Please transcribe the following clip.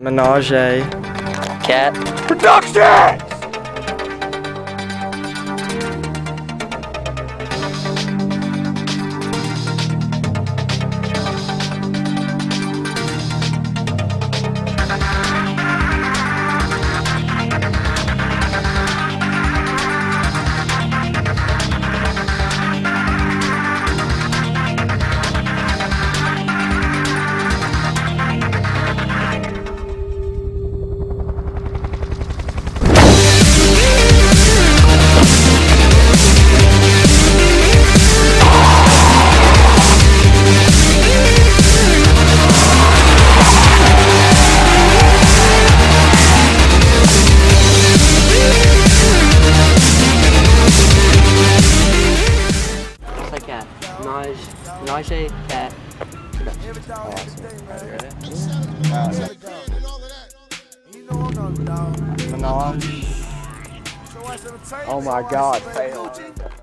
Menage. Cat. Productions! Cat. Menage. Menage. Cat. Menage. Oh my god, fail.